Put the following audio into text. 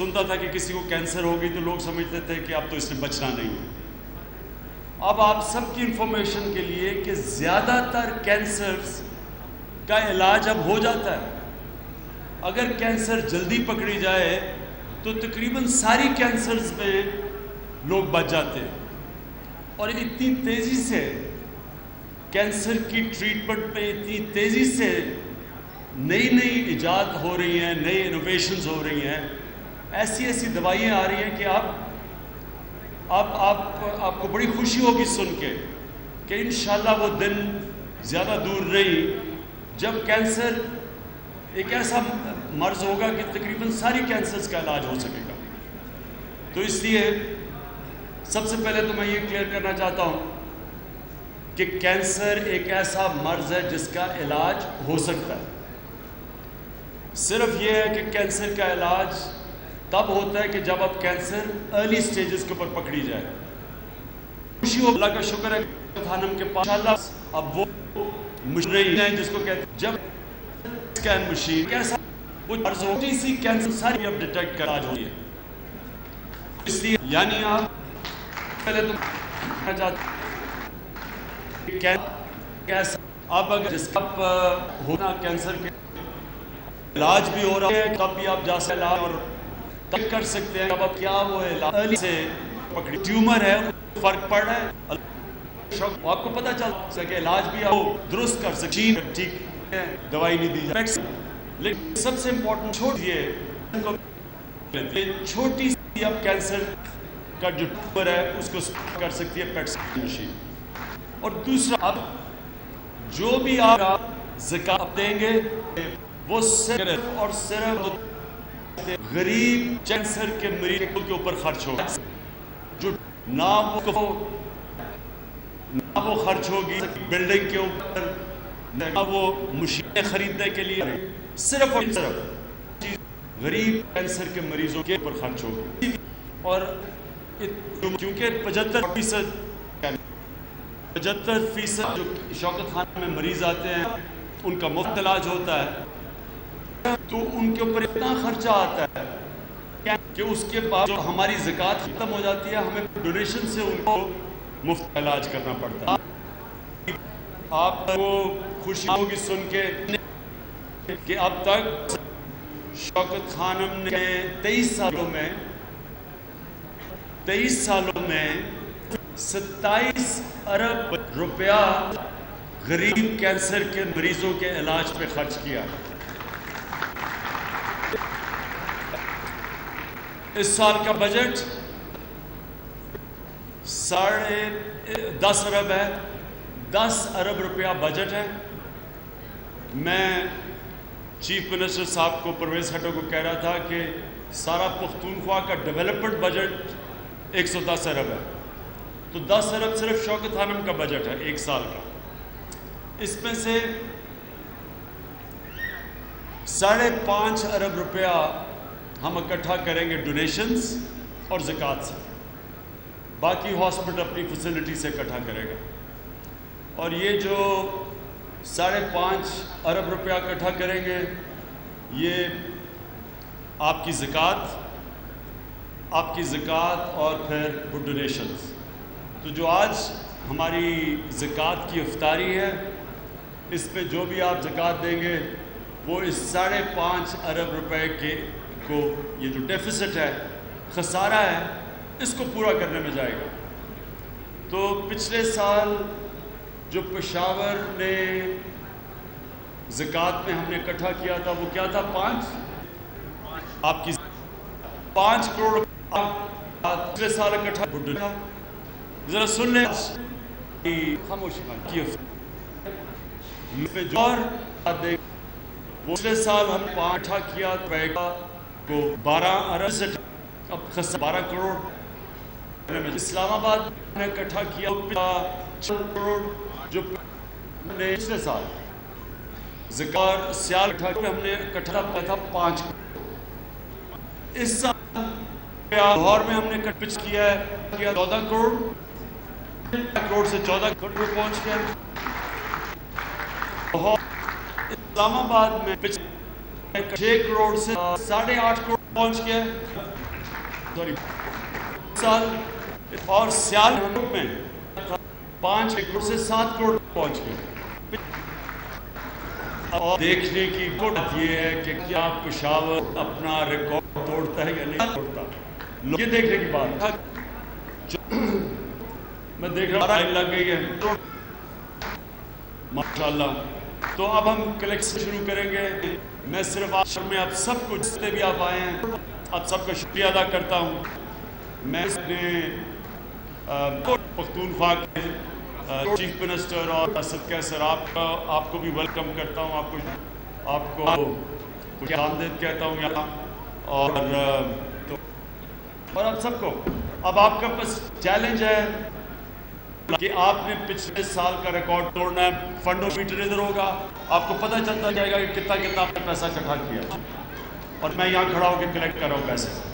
سنتا تھا کہ کسی کو کینسر ہوگی تو لوگ سمجھتے تھے کہ اب تو اس سے بچنا نہیں ہے۔ اب آپ سب کی انفارمیشن کے لیے کہ زیادہ تر کینسرز کا علاج اب ہو جاتا ہے۔ اگر کینسر جلدی پکڑی جائے تو تقریباً ساری کینسرز میں لوگ بچ جاتے ہیں۔ اور اتنی تیزی سے کینسر کی ٹریٹمنٹ میں اتنی تیزی سے نئی نئی ایجاد ہو رہی ہیں نئی انوویشنز ہو رہی ہیں۔ ایسی ایسی دوائیاں آ رہی ہیں کہ آپ آپ آپ آپ کو بڑی خوشی ہوگی سن کے کہ انشاءاللہ وہ دن زیادہ دور نہیں، جب کینسر ایک ایسا مرض ہوگا کہ تقریباً ساری کینسرز کا علاج ہو سکے گا۔ تو اس لیے سب سے پہلے تو میں یہ کلیئر کرنا چاہتا ہوں کہ کینسر ایک ایسا مرض ہے جس کا علاج ہو سکتا ہے۔ صرف یہ ہے کہ کینسر کا علاج تب ہوتا ہے کہ جب اب کینسر ارلی سٹیجز کے اوپر پکڑی جائے۔ خوشی ہو اللہ کا شکر ہے خانم کے پاس اللہ اب وہ مشرعی ہیں جس کو کہتے ہیں۔ جب سکین مشین کیسا وہ مرض ہوتی جی، سی کینسر ساری اب ڈیٹیکٹ کر آج ہوئی ہے۔ اس لیے یعنی آپ پہلے تو کہنا چاہتے ہیں کیسا اب اگر جس کا ہونا کینسر کے علاج بھی ہو رہا ہے تب بھی آپ جا سکتے ہیں اور کر سکتے ہیں اب کیا وہ علاج سے پکڑی۔ ٹیومر ہے، فرق پڑ رہا ہے۔ شوق آپ کو پتہ چل سکے، علاج بھی آپ درست کر سکیں جی، ٹھیک ہے، دوائی نہیں دی جائے لیکن سب سے امپورٹنٹ چھوٹ یہ چھوٹی سی اب کینسر کا جو ٹیومر ہے، اس کو کر سکتی ہے پیٹس مشین اور دوسرا، اب جو بھی آپ زکاة دیں گے، وہ صرف اور صرف غریب کینسر کے مریضوں کے اوپر خرچ ہوگا۔ جو نہ وہ نہ وہ خرچ ہوگی، بلڈنگ کے اوپر نہ وہ مشینیں خریدنے کے لیے۔ صرف اور صرف غریب کینسر کے مریضوں کے اوپر خرچ ہوگی۔ اور کیونکہ پچہتر فیصد پچہتر فیصد جو شوکت خانہ میں مریض آتے ہیں، ان کا مفت علاج ہوتا ہے۔ تو ان کے اوپر اتنا خرچہ آتا ہے کہ اس کے بعد جو ہماری زکاة ختم ہو جاتی ہے، ہمیں ڈونیشن سے ان کو مفت علاج کرنا پڑتا ہے۔ آپ کو خوشی ہوگی سن کے کہ اب تک شوکت خانم نے تیئیس سالوں میں، تیئیس سالوں میں ستائیس ارب روپیہ غریب کینسر کے مریضوں کے علاج پہ خرچ کیا۔ اس سال کا بجٹ ساڑھے دس ارب ہے۔ دس ارب روپیہ بجٹ ہے۔ میں چیف منسٹر صاحب کو، پرویز ہٹو کو کہہ رہا تھا کہ سارا پختونخوا کا ڈیولپمنٹ بجٹ ایک سو دس ارب ہے۔ تو دس ارب صرف شوکت خانم کا بجٹ ہے ایک سال کا۔ اس میں سے ساڑھے پانچ ارب روپیہ ہم اکٹھا کریں گے ڈونیشنز اور زکاة سے۔ باقی ہاسپٹل اپنی فیسلٹی سے اکٹھا کرے گا۔ اور یہ جو ساڑھے پانچ ارب روپیہ اکٹھا کریں گے، یہ آپ کی زکاة آپ کی زکاة اور پھر ڈونیشنز تو جو آج ہماری زکاة کی افطاری ہے، اس پہ جو بھی آپ زکاة دیں گے، وہ اس ساڑھے پانچ ارب روپے کے کو یہ جو ڈیفیسٹ ہے، خسارہ ہے، اس کو پورا کرنے میں جائے گا۔ تو پچھلے سال جو پشاور نے زکاة میں ہم نے اکٹھا کیا تھا، وہ کیا تھا؟ پانچ؟ آپ کی پانچ کروڑ پچھلے سال اکٹھا ذرا سن لیں۔ خاموشی کی اور پچھلے سال ہم پانچ کیا پیگا کو بارہ ارب اب خس بارہ کروڑ۔ اسلام آباد نے اکٹھا کیا۔ کروڑ جو نے پچھلے سال ذکر سیال اکٹھا ہم نے اکٹھا پایا تھا، پانچ اس سال لاہور میں ہم نے پچ کیا ہے، کیا چودہ کروڑ۔ کروڑ سے چودہ کروڑ پہنچ گیا۔ اسلام آباد میں چھ کروڑ سے ساڑھے آٹھ کروڑ پہنچ گیا سوری۔ سال اور سیال میں پانچ کروڑ سے سات کروڑ پہنچ گئے اور دیکھنے کی بات یہ ہے کہ کیا پشاور اپنا ریکارڈ توڑتا ہے یا نہیں توڑتا؟ یہ دیکھنے کی بات میں دیکھ رہا ہوں لگ گئی ہے۔ ماشاءاللہ۔ تو اب ہم کلیکشن شروع کریں گے۔ میں صرف آشر میں آپ سب کچھ جتنے بھی آپ آئے ہیں، آپ سب کا شکریہ ادا کرتا ہوں۔ میں نے پختونخوا کے چیف منسٹر اور اسد کیسر، آپ کا، آپ کو بھی ویلکم کرتا ہوں۔ آپ کو آپ کو کچھ آمدید کہتا ہوں یہاں۔ اور اور آپ سب کو، اب آپ کا بس چیلنج ہے۔ کہ آپ نے پچھلے سال کا ریکارڈ توڑنا ہے فنڈو میٹر ادھر ہوگا۔ آپ کو پتہ چلتا جائے گا کہ کتنا کتنا آپ نے پیسہ اکٹھا کیا۔ اور میں یہاں کھڑا ہو کے کلیکٹ کر رہا ہوں پیسے۔